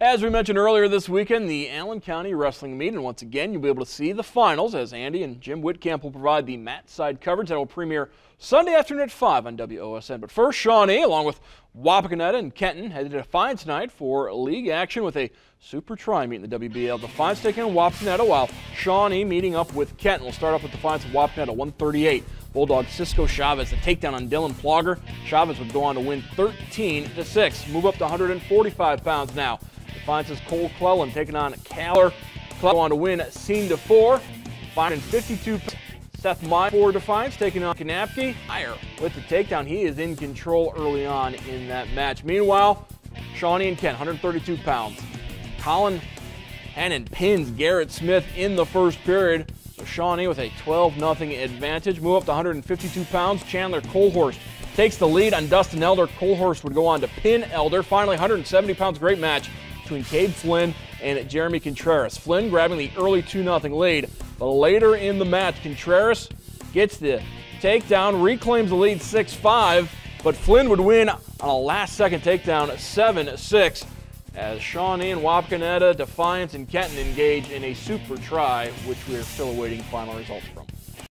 As we mentioned earlier this weekend, the Allen County Wrestling Meet, and once again, you'll be able to see the finals as Andy and Jim Whitcamp will provide the mat side coverage that will premiere Sunday afternoon at 5 on WOSN. But first, Shawnee, along with Wapakoneta and Kenton, headed to Defiance tonight for league action with a Super tri-meet in the WBL. Defiance taking on Wapakoneta, while Shawnee meeting up with Kenton. We'll start off with the Defiance of Wapakoneta, 138. Bulldog Cisco Chavez, the takedown on Dylan Plogger. Chavez would go on to win 13 to 6, move up to 145 pounds now. Defiance's Cole Clellan taking on Caller. Clellan on to win scene to four. Finding 52 Seth Meyer for Defiance taking on Kanapke. Meyer with the takedown. He is in control early on in that match. Meanwhile, Shawnee and Kent, 132 pounds. Colin Hannon pins Garrett Smith in the first period. So Shawnee with a 12-0 advantage. Move up to 152 pounds. Chandler Colhorst takes the lead on Dustin Elder. Colhorst would go on to pin Elder. Finally, 170 pounds. Great match between Cade Flynn and Jeremy Contreras. Flynn grabbing the early 2-0 lead, but later in the match, Contreras gets the takedown, reclaims the lead 6-5, but Flynn would win on a last-second takedown 7-6 as Shawnee and Wapakoneta, Defiance, and Kenton engage in a super tri, which we are still awaiting final results from.